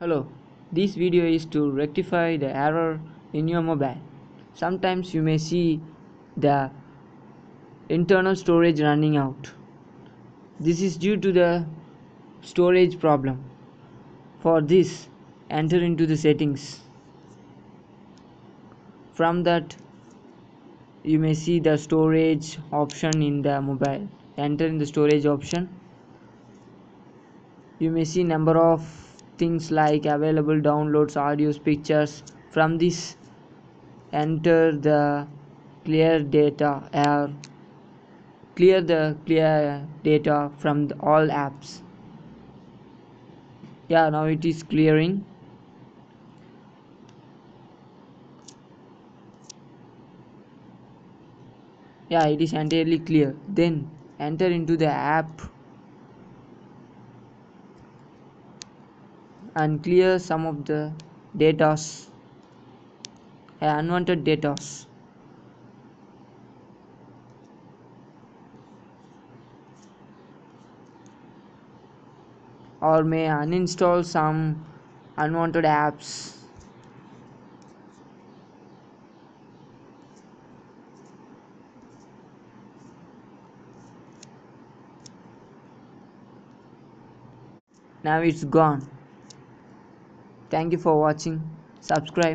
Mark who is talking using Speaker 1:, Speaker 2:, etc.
Speaker 1: Hello, this video is to rectify the error in your mobile. Sometimes you may see the internal storage running out. This is due to the storage problem. For this, enter into the settings. From that, you may see the storage option in the mobile. Enter in the storage option. You may see number of things like available downloads audios pictures from this enter the clear data or clear the clear data from all apps. Yeah now it is clearing. Yeah it is entirely clear. Then enter into the app and clear some of the datas uh, unwanted datas. Or may uninstall some unwanted apps. Now it's gone thank you for watching. Subscribe